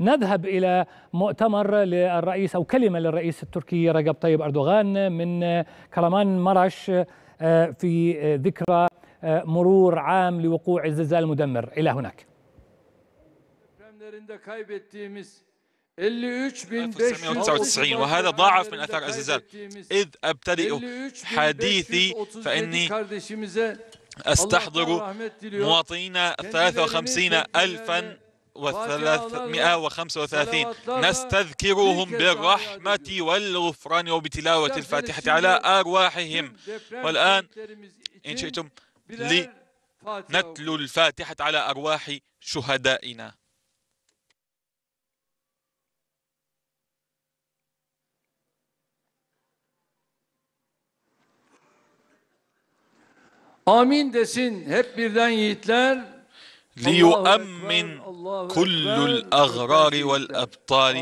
نذهب إلى مؤتمر للرئيس أو كلمة للرئيس التركي رجب طيب أردوغان من كرمان مرش في ذكرى مرور عام لوقوع الزلزال المدمر. إلى هناك. 1999 وهذا ضاعف من أثار الزلزال. إذ أبتدئ حديثي فإني أستحضر مواطنين 53 ألفا وثلاثمائة وخمسة وثلاثين. نستذكرهم بالرحمة والغفران وبتلاوة الفاتحة على أرواحهم. والآن إن شئتم لنتلو الفاتحة على أرواح شهدائنا. Amin desin hep birden yiğitler. ليؤمن كل الأغرار والأبطال.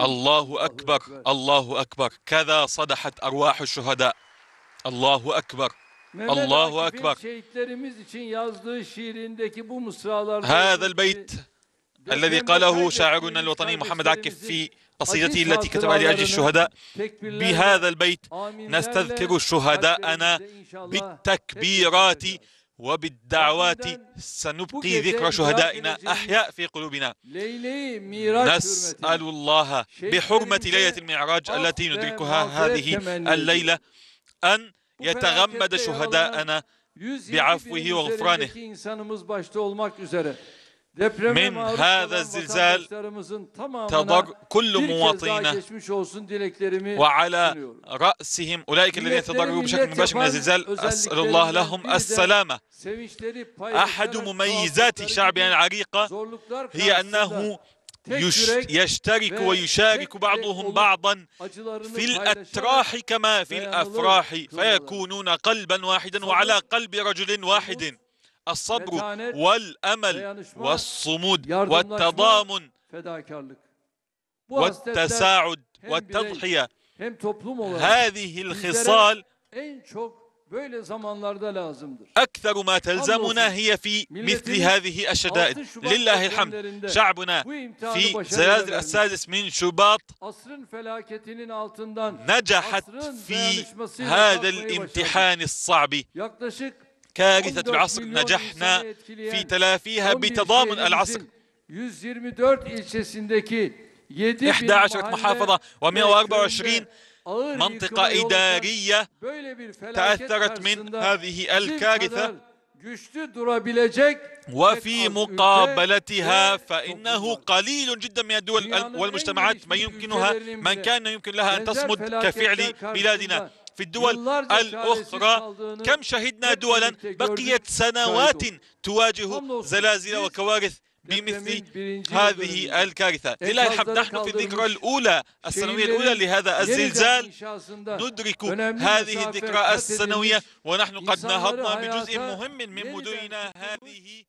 الله أكبر الله أكبر. كذا صدحت أرواح الشهداء. الله أكبر الله أكبر. هذا البيت الذي قاله شاعرنا الوطني محمد عكف في قصيدته التي كتبها لأجل الشهداء. بهذا البيت نستذكر شهداءنا بالتكبيرات. وبالدعوات سنبقي ذكر شهدائنا أحياء في قلوبنا. نسأل الله بحرمة ليلة المعراج التي ندركها هذه الليلة أن يتغمد شهداءنا بعفوه وغفرانه. من هذا الزلزال تضر كل مواطنينا وعلى رأسهم أولئك الذين تضرروا بشكل مباشر من الزلزال أسأل الله لهم السلامة أحد مميزات شعبنا العريقة هي أنه يشترك ويشارك بعضهم بعضا في الأتراح كما في الأفراح فيكونون قلبا واحدا وعلى قلب رجل واحد الصبر والأمل والصمود والتضامن والتساعد والتضحية. هذه الخصال أكثر ما تلزمنا هي في مثل هذه الشدائد لله الحمد. شعبنا في زلازل السادس من شباط نجحت في هذا الامتحان الصعب. كارثة العصر نجحنا في تلافيها بتضامن العصر. 11 محافظة و124 منطقة إدارية تأثرت من هذه الكارثة. وفي مقابلتها فإنه قليل جدا من الدول والمجتمعات من يمكنها من كان يمكن لها أن تصمد كفعل بلادنا. في الدول الأخرى. كم شهدنا دولا؟ بقيت سنوات تواجه زلازل وكوارث بمثل هذه الكارثة. لله الحمد نحن في الذكرى الأولى السنوية الأولى لهذا الزلزال. ندرك هذه الذكرى السنوية. ونحن قد نهضنا بجزء مهم من مدننا هذه